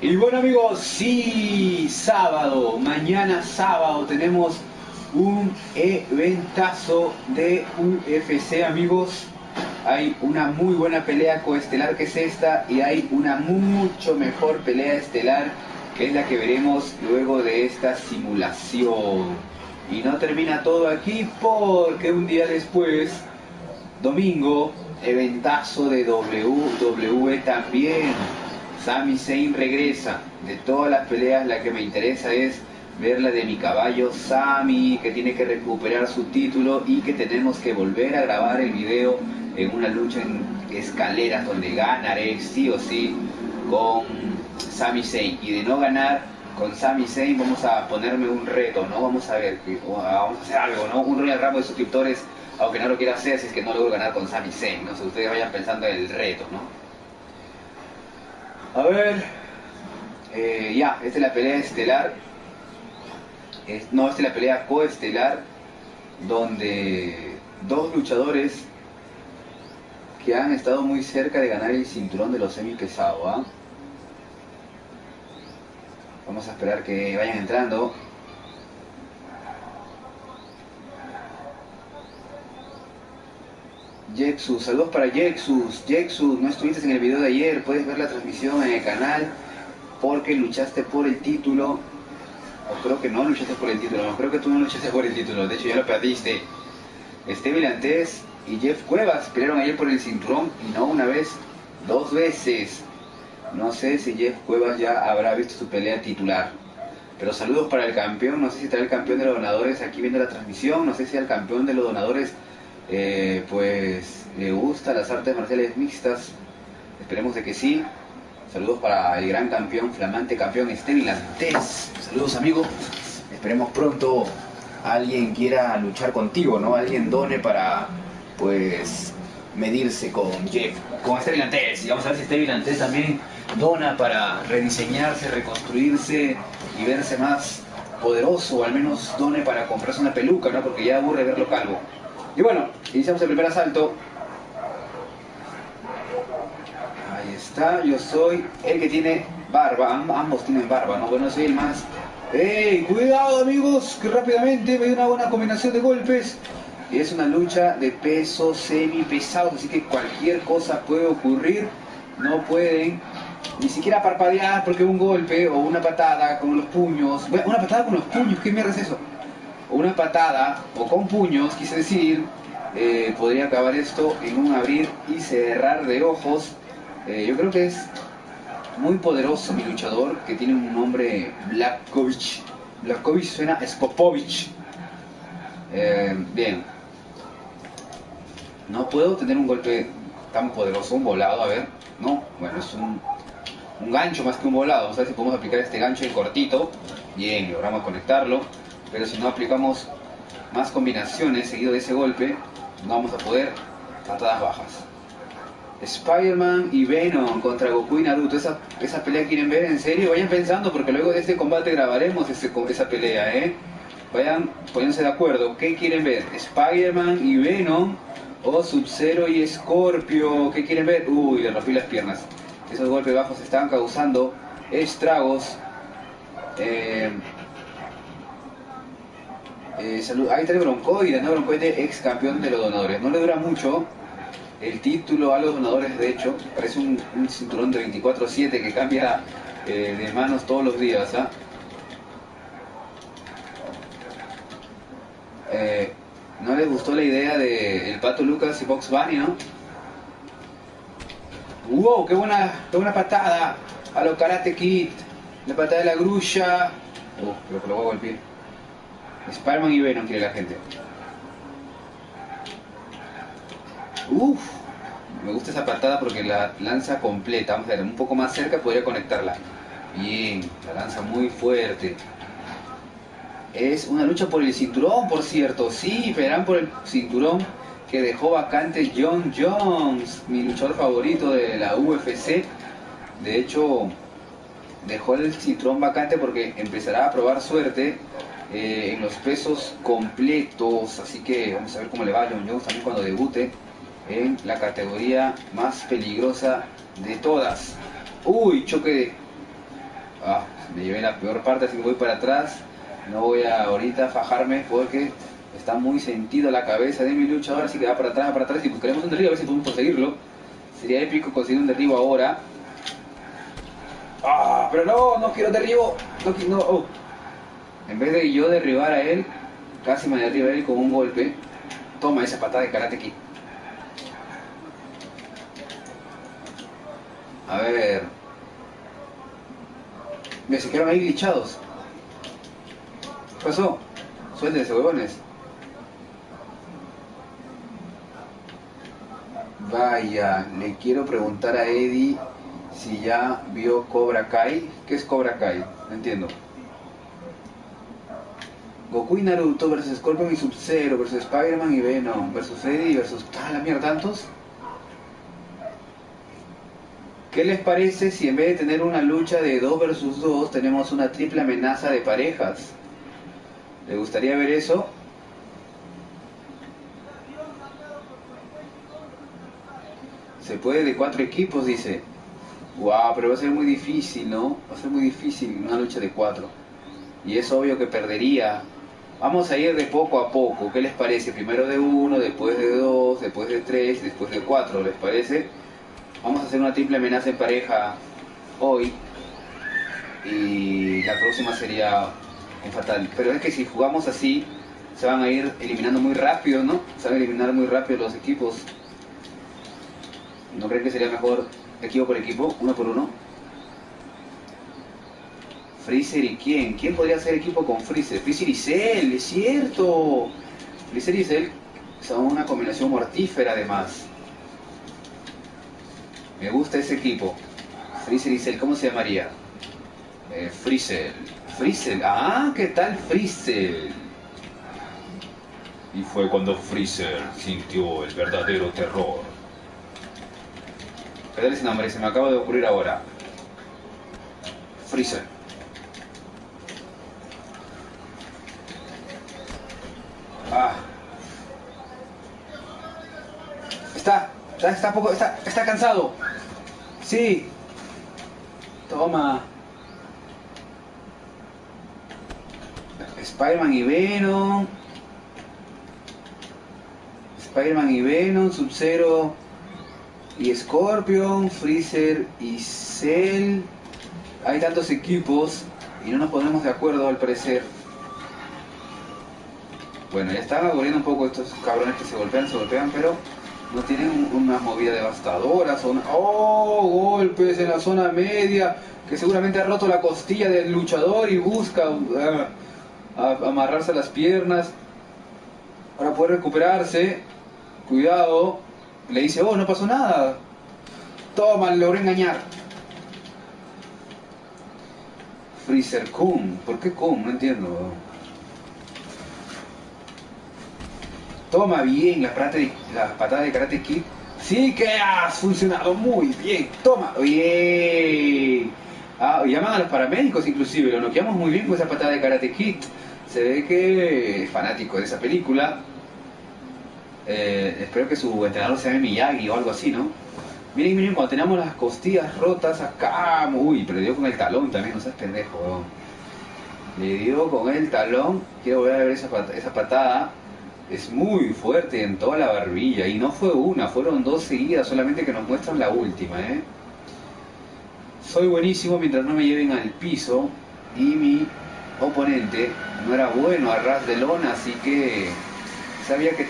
Y bueno amigos, sí, sábado, mañana sábado tenemos un eventazo de UFC amigos. Hay una muy buena pelea coestelar que es esta y hay una mucho mejor pelea estelar que es la que veremos luego de esta simulación. Y no termina todo aquí porque un día después, domingo, eventazo de WWE también. Sami Zayn regresa. De todas las peleas, la que me interesa es ver la de mi caballo Sami, que tiene que recuperar su título y que tenemos que volver a grabar el video en una lucha en escaleras donde ganaré sí o sí con Sami Zayn. Y de no ganar con Sami Zayn vamos a ponerme un reto, ¿no? Vamos a ver, vamos a hacer algo, ¿no? Un Royal Rumble de suscriptores, aunque no lo quiera hacer, si es que no logro ganar con Sami Zayn, ¿no? Si ustedes vayan pensando en el reto, ¿no? A ver. Eh, ya, esta es la pelea estelar. no, esta es la pelea coestelar. Donde dos luchadores que han estado muy cerca de ganar el cinturón de los semi pesados. ¿ah? Vamos a esperar que vayan entrando. Jexus, saludos para Jexus. Jexus, no estuviste en el video de ayer, puedes ver la transmisión en el canal porque luchaste por el título. O creo que no luchaste por el título, no, creo que tú no luchaste por el título, de hecho ya lo perdiste. Este Milantés y Jeff Cuevas pelearon ayer por el cinturón y no una vez, dos veces. No sé si Jeff Cuevas ya habrá visto su pelea titular. Pero saludos para el campeón, no sé si está el campeón de los donadores aquí viendo la transmisión, no sé si el campeón de los donadores eh, pues le gusta las artes marciales mixtas. Esperemos de que sí. Saludos para el gran campeón, flamante campeón Estén Saludos amigos. Esperemos pronto alguien quiera luchar contigo, ¿no? Alguien done para pues medirse con Jeff, con Estevil Y vamos a ver si Estevil también dona para rediseñarse, reconstruirse y verse más poderoso, o al menos done para comprarse una peluca, ¿no? Porque ya aburre verlo calvo. Y bueno, iniciamos el primer asalto. Ahí está, yo soy el que tiene barba, ambos tienen barba, ¿no? Bueno, soy el más... ¡Ey! Cuidado amigos, que rápidamente me dio una buena combinación de golpes. Es una lucha de peso semi pesado, así que cualquier cosa puede ocurrir. No pueden ni siquiera parpadear porque un golpe o una patada con los puños. Una patada con los puños, ¿qué mierda es eso? Una patada o con puños, quise decir, eh, podría acabar esto en un abrir y cerrar de ojos. Eh, yo creo que es muy poderoso mi luchador, que tiene un nombre Blakovic. Blakovic suena a Spopovich. Eh, bien. No puedo tener un golpe tan poderoso, un volado, a ver. No, bueno, es un, un gancho más que un volado. Vamos a ver si podemos aplicar este gancho en cortito. Bien, logramos conectarlo pero si no aplicamos más combinaciones seguido de ese golpe, no vamos a poder patadas bajas. Spider-Man y Venom contra Goku y Naruto, esa, pelea quieren ver en serio, vayan pensando porque luego de este combate grabaremos ese, esa pelea, ¿eh? Vayan poniéndose de acuerdo, ¿qué quieren ver? ¿Spider-Man y Venom o Sub-Zero y Scorpio? ¿Qué quieren ver? Uy, le rompí las piernas. Esos golpes bajos están causando estragos. Eh, eh, salud. Ahí está el Broncoide, ¿no? Broncoide ex campeón de los donadores. No le dura mucho el título a los donadores, de hecho. Parece un, cinturón de 24-7 que cambia eh, de manos todos los días. ¿ah? Eh, no les gustó la idea de Pato Lucas y Box Bunny, ¿no? ¡Wow! ¡Qué buena, qué buena patada! A los Karate Kid. La patada de la grulla. Creo que lo voy a golpear. Spider-Man y Venom quiere la gente. Uf, me gusta esa patada porque la lanza completa. Vamos a ver, un poco más cerca podría conectarla. Bien, la lanza muy fuerte. Es una lucha por el cinturón, por cierto. Sí, pelearán por el cinturón que dejó vacante John Jones, mi luchador favorito de la UFC. De hecho, dejó el cinturón vacante porque empezará a probar suerte eh, en los pesos completos, así que vamos a ver cómo le va a John Jones también cuando debute en la categoría más peligrosa de todas. Uy, choque Ah, me llevé la peor parte, así que voy para atrás. No voy a ahorita fajarme porque está muy sentido la cabeza de mi luchador, así que va para atrás, para atrás y buscaremos un derribo a ver si podemos conseguirlo. Sería épico conseguir un derribo ahora. Ah, pero no, no quiero derribo. No, no, oh. En vez de yo derribar a él, casi me derriba a él con un golpe. Toma esa patada de karate aquí. A ver. Me se quedaron ahí glitchados. ¿Qué pasó? Suéltense, huevones. Vaya, le quiero preguntar a Eddie si ya vio Cobra Kai. ¿Qué es Cobra Kai? No entiendo. Goku y Naruto versus Scorpion y Sub-Zero versus Spider-Man y Venom versus Eddie versus... ¡Ah, la mierda, tantos! ¿Qué les parece si en vez de tener una lucha de 2 versus 2 tenemos una triple amenaza de parejas? ¿Le gustaría ver eso? Se puede de cuatro equipos, dice. Wow, pero va a ser muy difícil, ¿no? Va a ser muy difícil una lucha de cuatro. Y es obvio que perdería. Vamos a ir de poco a poco. ¿Qué les parece? Primero de uno, después de dos, después de tres, después de cuatro. ¿Les parece? Vamos a hacer una triple amenaza en pareja hoy. Y la próxima sería un fatal. Pero es que si jugamos así, se van a ir eliminando muy rápido, ¿no? Se van a eliminar muy rápido los equipos. ¿No creen que sería mejor equipo por equipo, uno por uno? Freezer y quién? ¿Quién podría ser equipo con Freezer? Freezer y Cell, es cierto. Freezer y Cell son una combinación mortífera además. Me gusta ese equipo. Freezer y Cell, ¿cómo se llamaría? Eh, Freezer. Freezer. Ah, ¿qué tal Freezer? Y fue cuando Freezer sintió el verdadero terror. Perdón ese nombre, se me acaba de ocurrir ahora. Freezer. Ah. Está, está, está poco, está, está cansado. Sí. Toma. Spider-Man y Venom. Spider-Man y Venom, Sub-Zero y Scorpion, Freezer y Cell. Hay tantos equipos y no nos ponemos de acuerdo al parecer. Bueno, ya están aburriendo un poco estos cabrones que se golpean, se golpean, pero no tienen una movida devastadora. Son, oh, golpes en la zona media, que seguramente ha roto la costilla del luchador y busca uh, amarrarse las piernas para poder recuperarse. Cuidado, le dice, oh, no pasó nada. Toma, logré engañar. Freezer Kun, ¿por qué Kun? No entiendo. Toma bien las patadas de, Karate Kid. Sí que has funcionado muy bien. Toma, bien. Ah, llaman a los paramédicos inclusive. Lo noqueamos muy bien con esa patada de Karate Kid. Se ve que es fanático de esa película. Eh, espero que su entrenador sea Miyagi o algo así, ¿no? Miren, miren, cuando tenemos las costillas rotas acá, uy, pero dio con el talón también, no seas pendejo. Le dio con el talón, quiero volver a ver esa, esa patada, es muy fuerte en toda la barbilla, y no fue una, fueron dos seguidas, solamente que nos muestran la última, ¿eh? Soy buenísimo mientras no me lleven al piso, y mi oponente no era bueno a ras de lona, así que sabía que